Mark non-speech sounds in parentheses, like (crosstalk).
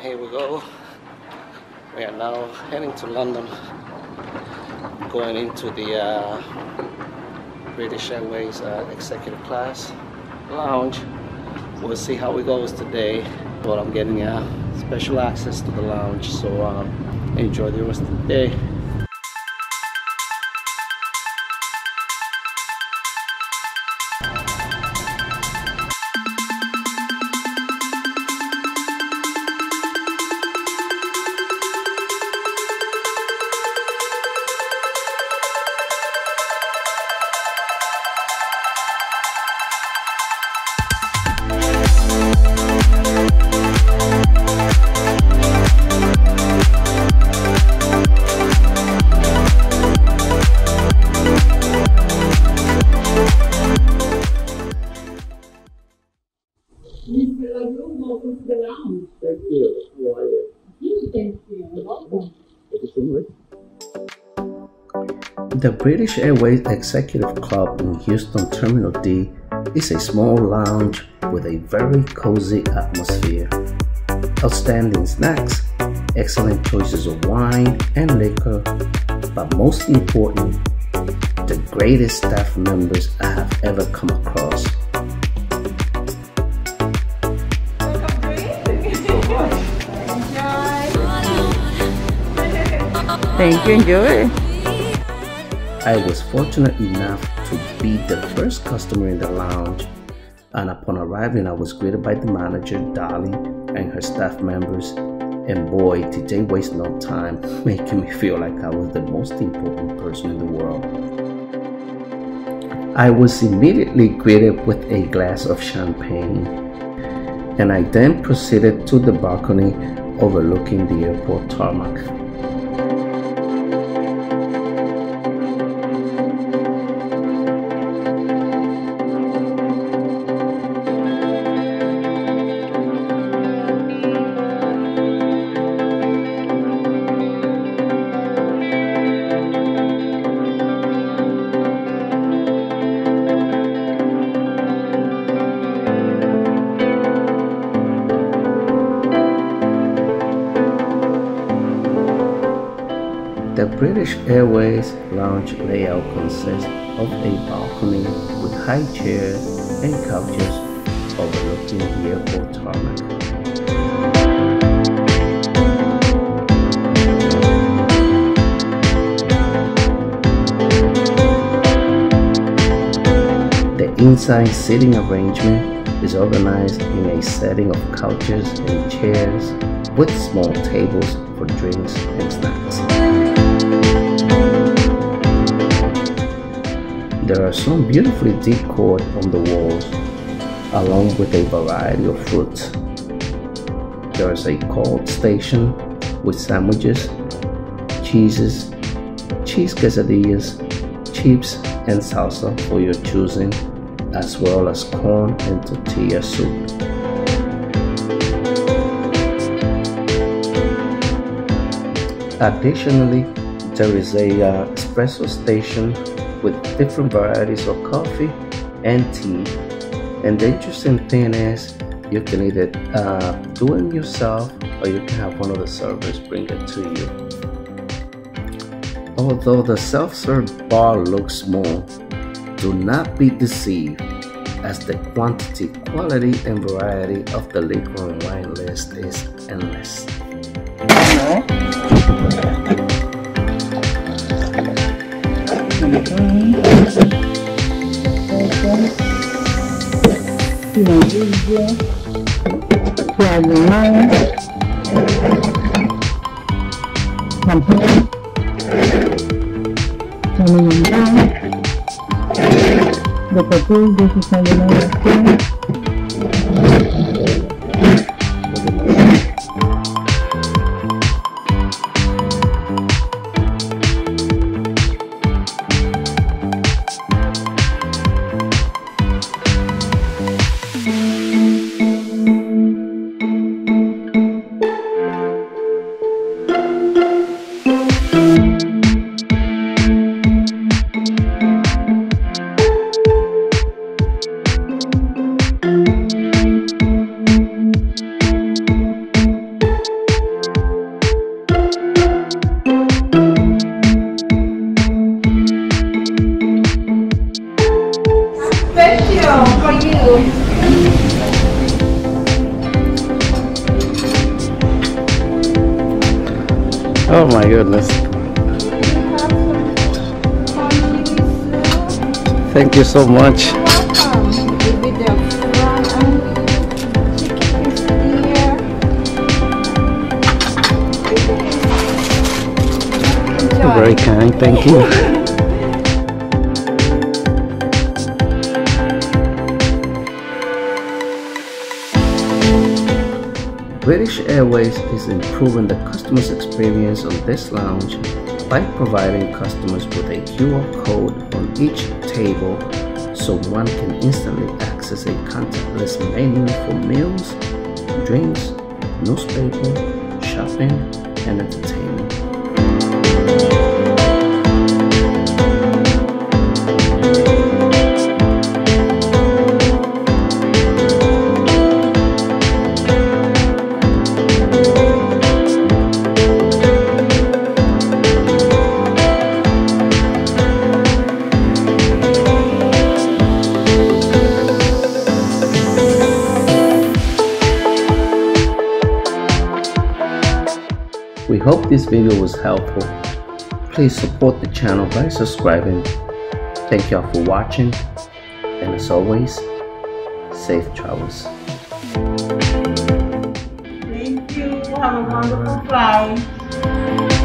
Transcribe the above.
Here we go. We are now heading to London, going into the uh, British Airways uh, executive class lounge. We'll see how it goes today. But I'm getting uh, special access to the lounge, so um, enjoy the rest of the day. The British Airways Executive Club in Houston Terminal D is a small lounge with a very cozy atmosphere. Outstanding snacks, excellent choices of wine and liquor, but most important, the greatest staff members I have ever come across. Thank you, enjoy. I was fortunate enough to be the first customer in the lounge, and upon arriving, I was greeted by the manager, Dolly, and her staff members. And boy, did they waste no time (laughs) making me feel like I was the most important person in the world. I was immediately greeted with a glass of champagne, and I then proceeded to the balcony overlooking the airport tarmac. British Airways lounge layout consists of a balcony with high chairs and couches overlooking the airport tarmac. The inside seating arrangement is organized in a setting of couches and chairs with small tables for drinks and snacks. There are some beautifully decorated on the walls, along with a variety of fruits. There is a cold station with sandwiches, cheeses, cheese quesadillas, chips, and salsa for your choosing, as well as corn and tortilla soup. Additionally, there is a uh, espresso station with different varieties of coffee and tea. And the interesting thing is, you can either uh, do it yourself or you can have one of the servers bring it to you. Although the self serve bar looks small, do not be deceived as the quantity, quality, and variety of the liquor and wine list is endless. Maravilha. Guaraná. Tampão. Caminhão. Daqui a pouco, deixa o caminhão aqui. Oh my goodness. Thank you so much. Very kind, thank you. British Airways is improving the customer's experience on this lounge by providing customers with a QR code on each table so one can instantly access a contactless menu for meals, drinks, newspaper, shopping, and entertainment. Hope this video was helpful. Please support the channel by subscribing. Thank y'all for watching. And as always, safe travels. Thank you. Have a wonderful flight.